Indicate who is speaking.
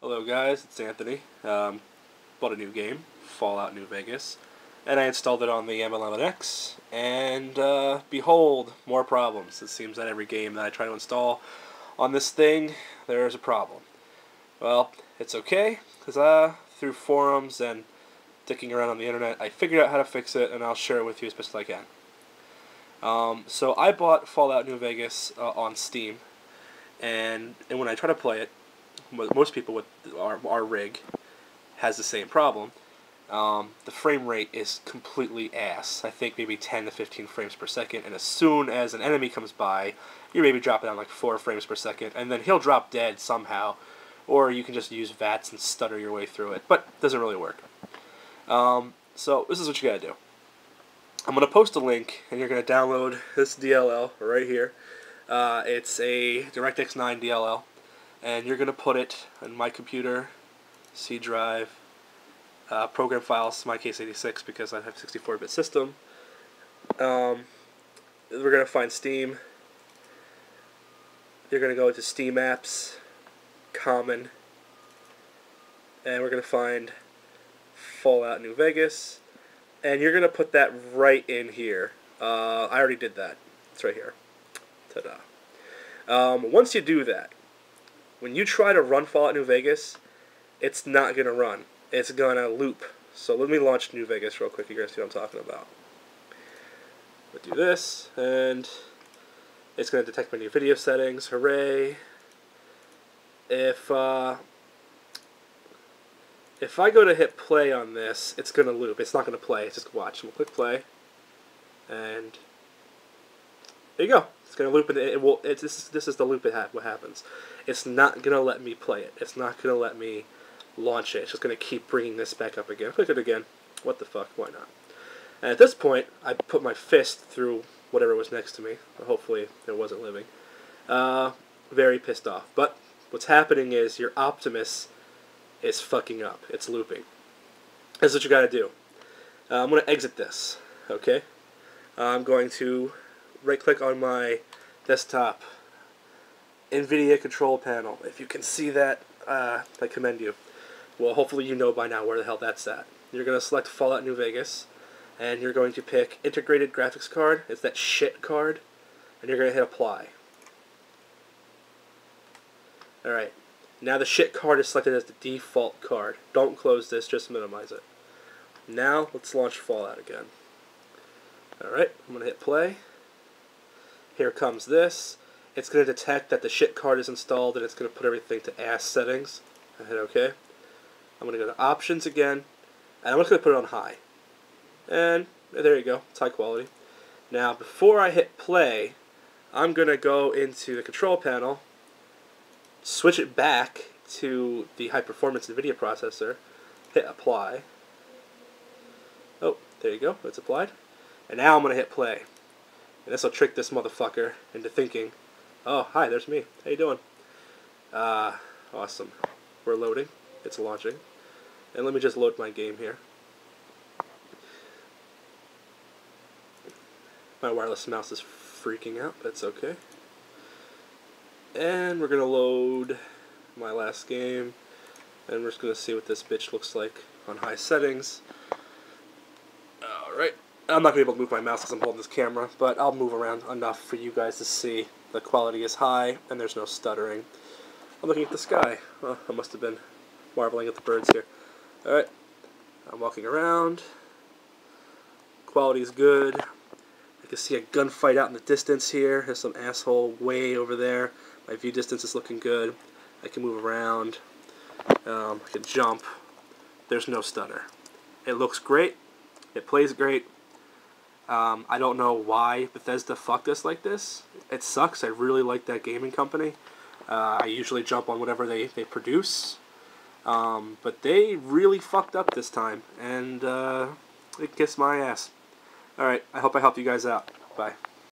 Speaker 1: Hello guys, it's Anthony. Um, bought a new game, Fallout New Vegas, and I installed it on the M11X, and uh, behold, more problems. It seems that every game that I try to install on this thing, there is a problem. Well, it's okay, because uh, through forums and dicking around on the internet, I figured out how to fix it, and I'll share it with you as best as I can. Um, so I bought Fallout New Vegas uh, on Steam, and, and when I try to play it, most people with our, our rig has the same problem. Um, the frame rate is completely ass. I think maybe 10 to 15 frames per second, and as soon as an enemy comes by, you're maybe dropping down like 4 frames per second, and then he'll drop dead somehow, or you can just use VATS and stutter your way through it, but it doesn't really work. Um, so this is what you gotta do. I'm gonna post a link, and you're gonna download this DLL right here. Uh, it's a DirectX 9 DLL and you're going to put it on my computer, C drive, uh, program files, my case 86 because I have 64-bit system. Um, we're going to find Steam. You're going to go to Steam Apps, Common, and we're going to find Fallout New Vegas, and you're going to put that right in here. Uh, I already did that. It's right here. Ta-da. Um, once you do that, when you try to run Fallout New Vegas, it's not going to run. It's going to loop. So let me launch New Vegas real quick. You guys see what I'm talking about. We'll do this, and it's going to detect my new video settings. Hooray. If, uh, if I go to hit play on this, it's going to loop. It's not going to play. It's just watch. We'll click play, and there you go. It's to loop, and it will. It's, this is this is the loop. It ha what happens. It's not going to let me play it. It's not going to let me launch it. It's just going to keep bringing this back up again. Click it again. What the fuck? Why not? And at this point, I put my fist through whatever was next to me. Hopefully, it wasn't living. Uh, very pissed off. But what's happening is your Optimus is fucking up. It's looping. That's what you got to do. Uh, I'm to exit this. Okay. I'm going to right click on my desktop NVIDIA control panel. If you can see that, uh, I commend you. Well, hopefully you know by now where the hell that's at. You're going to select Fallout New Vegas, and you're going to pick Integrated Graphics Card. It's that shit card, and you're going to hit Apply. Alright, now the shit card is selected as the default card. Don't close this, just minimize it. Now, let's launch Fallout again. Alright, I'm going to hit play. Here comes this. It's going to detect that the shit card is installed and it's going to put everything to ass settings. I hit OK. I'm going to go to options again and I'm just going to put it on high. And there you go. It's high quality. Now before I hit play, I'm going to go into the control panel, switch it back to the high performance NVIDIA processor, hit apply. Oh, there you go. It's applied. And now I'm going to hit play. And this will trick this motherfucker into thinking Oh, hi, there's me. How you doing? Uh, awesome. We're loading. It's launching. And let me just load my game here. My wireless mouse is freaking out, it's okay. And we're going to load my last game. And we're just going to see what this bitch looks like on high settings. Alright. I'm not going to be able to move my mouse because I'm holding this camera, but I'll move around enough for you guys to see the quality is high, and there's no stuttering. I'm looking at the sky. Oh, I must have been marveling at the birds here. Alright, I'm walking around. Quality is good. I can see a gunfight out in the distance here. There's some asshole way over there. My view distance is looking good. I can move around. Um, I can jump. There's no stutter. It looks great. It plays great. Um, I don't know why Bethesda fucked us like this. It sucks. I really like that gaming company. Uh, I usually jump on whatever they, they produce. Um, but they really fucked up this time, and uh, it kissed my ass. Alright, I hope I helped you guys out. Bye.